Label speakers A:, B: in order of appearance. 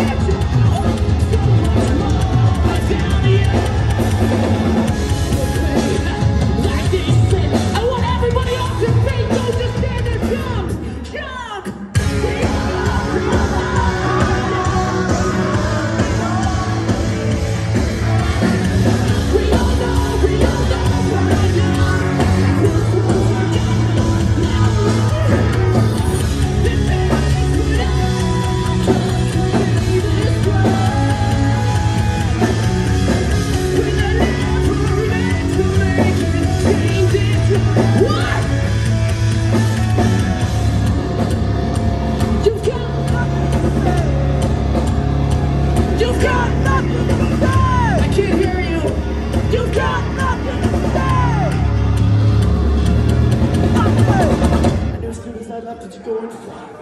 A: Oh, students I'd love to go and fly.